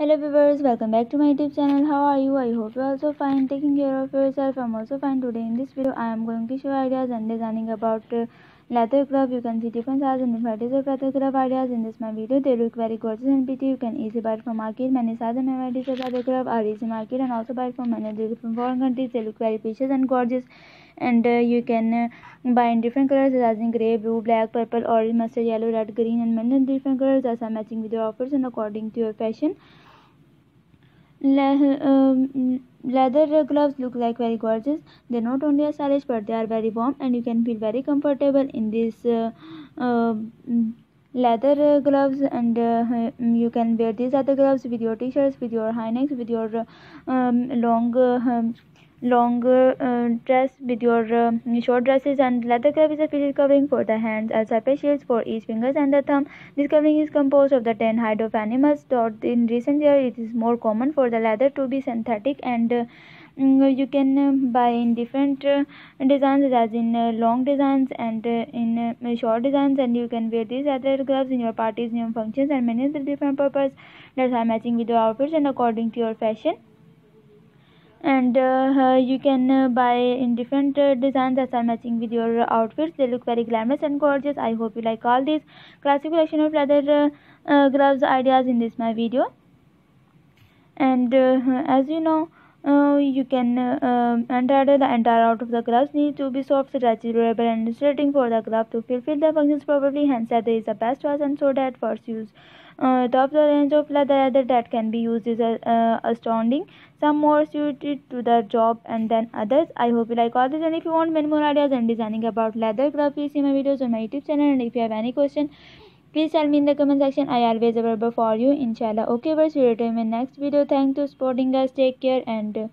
hello viewers welcome back to my youtube channel. How are you? I hope you're also fine. Taking care of yourself i'm also fine. Today in this video i am going to show ideas and designing about uh, leather glove. You can see different sizes and varieties of leather glove ideas. In this my video they look very gorgeous and pretty. You can easily buy it from market. Many sizes and varieties of leather glove are easy market and also buy it from many different foreign countries. They look very precious and gorgeous. And uh, you can uh, buy in different colors as in gray blue black purple orange mustard yellow red green and many different colors. As are matching with your offers and according to your fashion leather gloves look like very gorgeous. They're not only a stylish but they are very warm and you can feel very comfortable in these uh, uh, leather gloves and uh, you can wear these other gloves with your t-shirts with your high necks with your um, long um, longer uh, dress with your uh, short dresses and leather glove is a fitted covering for the hands as separate shields for each fingers and the thumb. This covering is composed of the 10 hide of animals in recent years it is more common for the leather to be synthetic and uh, mm, you can uh, buy in different uh, designs as in uh, long designs and in short designs. And you can wear these leather gloves in your parties in your functions and many other different purposes that are matching with your outfits and according to your fashion and uh, you can uh, buy in different uh, designs that are matching with your outfits. They look very glamorous and gorgeous. I hope you like all these classic collection of leather gloves ideas in this my video. And as you know uh, you can uh, um, enter the entire out of the gloves. Need to be soft stretchy durable and insulating for the glove to fulfill the functions. Properly hence that is the best choice and so that first use uh, top range of leather that can be used is uh, astounding. Some more suited to the job and then others. I hope you like all this. And if you want many more ideas and designing about leather gloves please see my videos on my youtube channel and if you have any question please tell me in the comment section. I always available for you inshallah. Okay we'll see you in my next video. Thanks for supporting us. Take care and